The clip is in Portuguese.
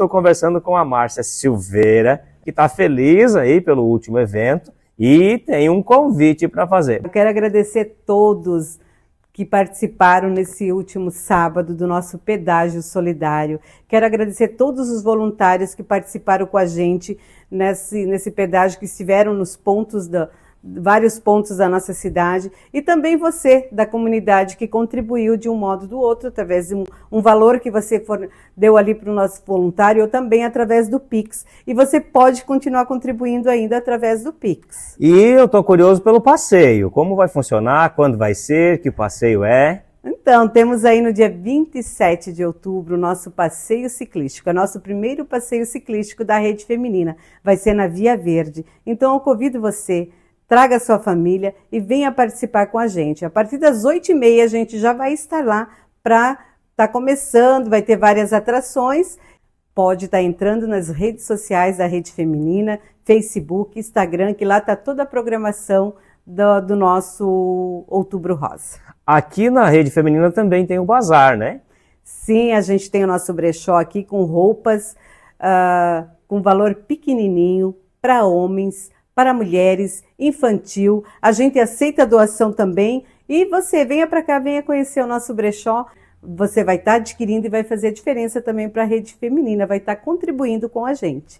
estou conversando com a Márcia Silveira, que está feliz aí pelo último evento e tem um convite para fazer. Eu quero agradecer todos que participaram nesse último sábado do nosso pedágio solidário. Quero agradecer todos os voluntários que participaram com a gente nesse, nesse pedágio, que estiveram nos pontos da, vários pontos da nossa cidade e também você da comunidade que contribuiu de um modo ou do outro através de um, um valor que você for, deu ali para o nosso voluntário ou também através do Pix. E você pode continuar contribuindo ainda através do Pix. E eu estou curioso pelo passeio. Como vai funcionar? Quando vai ser? Que passeio é? Então, temos aí no dia 27 de outubro o nosso passeio ciclístico, é nosso primeiro passeio ciclístico da rede feminina. Vai ser na Via Verde. Então, eu convido você traga sua família e venha participar com a gente. A partir das 8h30 a gente já vai estar lá para estar tá começando, vai ter várias atrações. Pode estar tá entrando nas redes sociais da Rede Feminina, Facebook, Instagram, que lá está toda a programação do, do, nosso Outubro Rosa. Aqui na Rede Feminina também tem o bazar, né? Sim, a gente tem o nosso brechó aqui com roupas uh, com valor pequenininho para homens, para mulheres, infantil. A gente aceita doação também. E você venha para cá, venha conhecer o nosso brechó. Você vai estar tá adquirindo e vai fazer diferença também para a rede feminina, vai estar tá contribuindo com a gente.